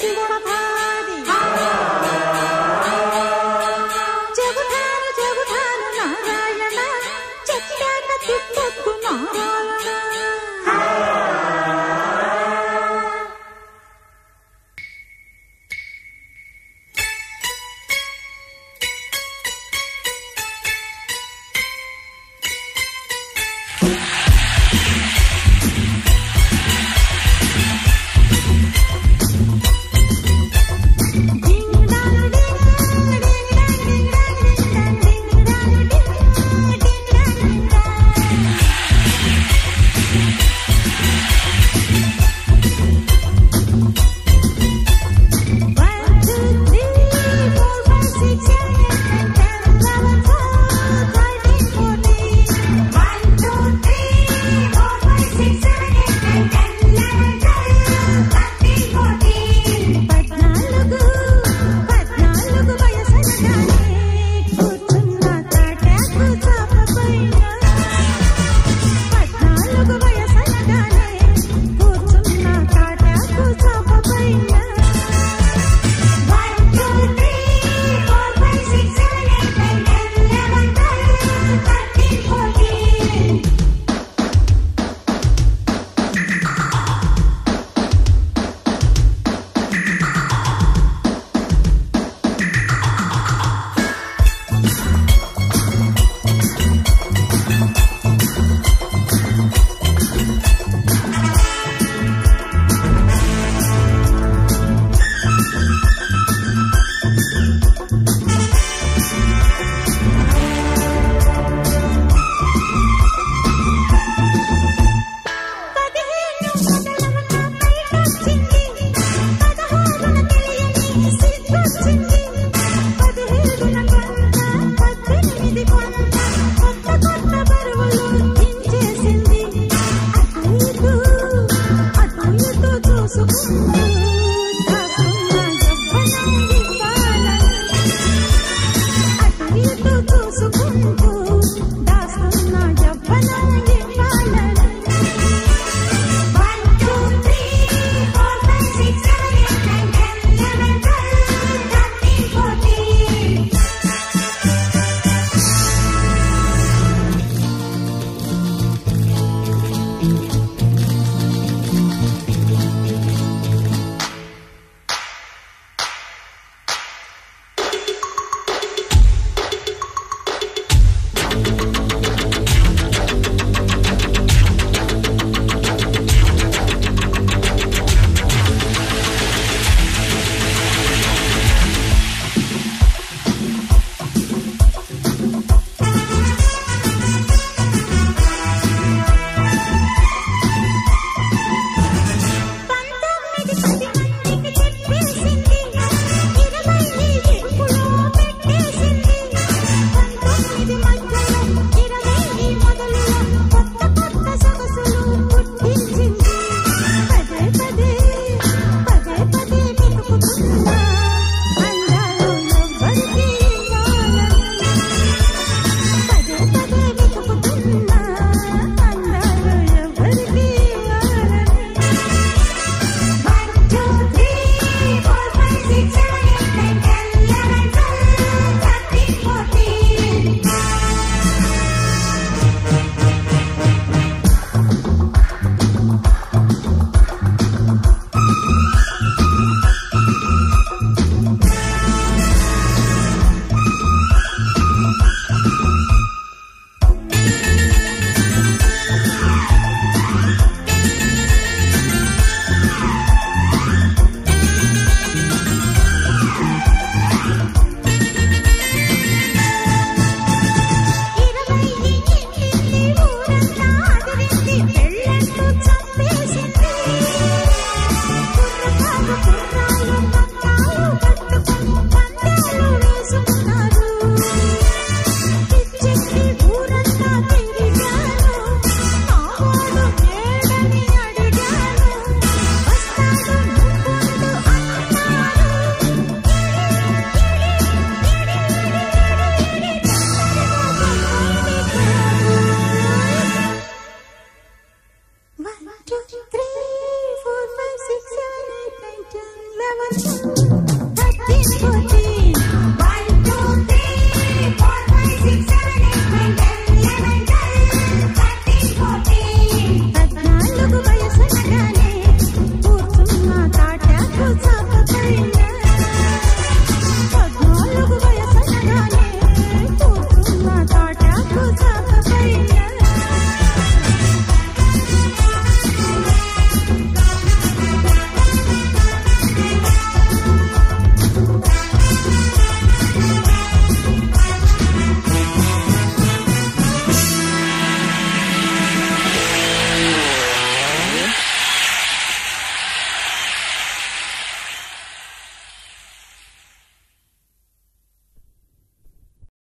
to a pie. Thank you.